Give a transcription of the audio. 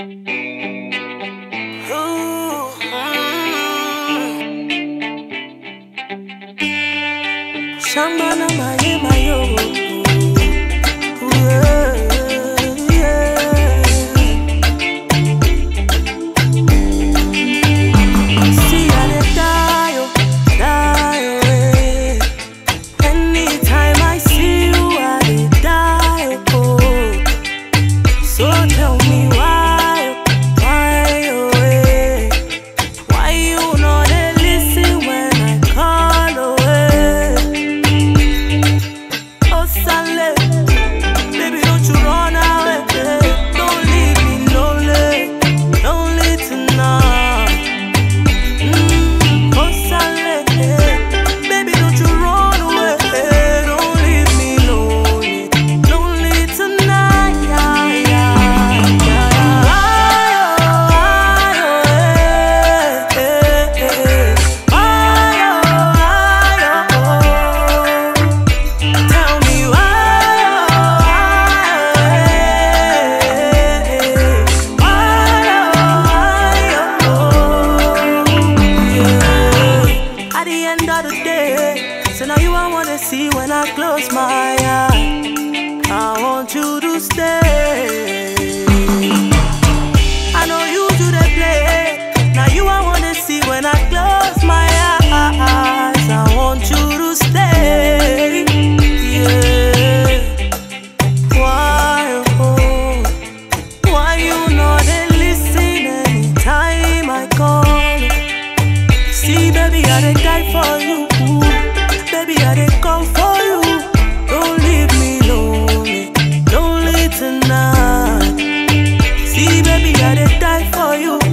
Mm. see when I close my eyes. I want you to stay. I know you do the play. Now you I wanna see when I close my eyes. I want you to stay. Yeah. Why, oh, why you not listen anytime I call? See, baby, I die for you. Baby, I didn't come for you. Don't leave me lonely. Don't leave tonight. See, baby, I didn't die for you.